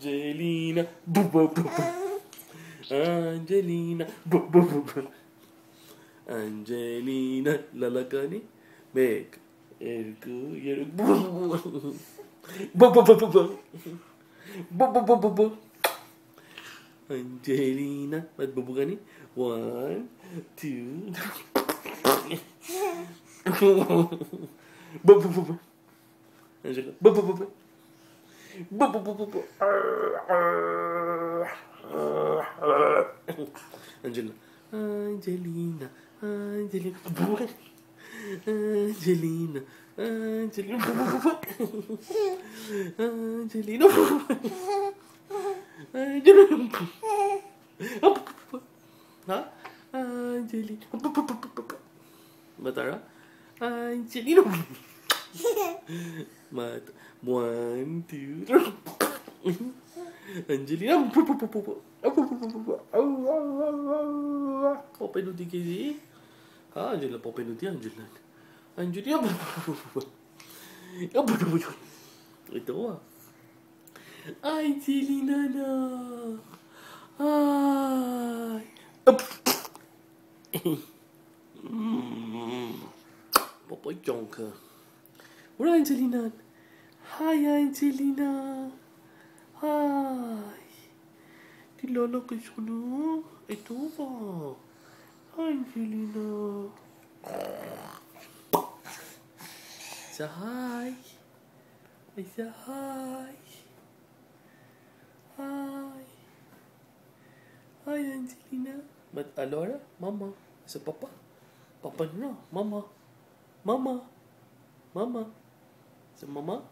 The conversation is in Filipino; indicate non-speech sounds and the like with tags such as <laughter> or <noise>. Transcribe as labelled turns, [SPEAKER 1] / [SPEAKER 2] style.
[SPEAKER 1] أنجلينا بو بو بو بو أنجلينا بو بو بو بو أنجلينا للكاني بيك إركو يرك بو بو بو بو بو بو بو بو بو أنجلينا بعد بو بو غني وان تو بو بو بو بو بو بو بو Bu. Angela. Angelina. Angelina. Angelina. Angelina. Angelina. Angelina. Ha? Angelina. Matara? Angelina. <laughs> Mata. One, two, Angelina. Popeye não tem que ir. Ah, Angelina, Popeye não tem, Angelina. Angelina. Então, ó. <laughs> Ai, Angelina, não. Ai. Popeye chonca. Wala Angelina. Hi Angelina. Hi. Kilala ko siya no. Ito ba? Angelina. Sa hi. Ay sa hi. Hi. Hi Angelina. Ba't Alora? Mama. Sa papa. Papa na. Mama. Mama. Mama. 怎么吗？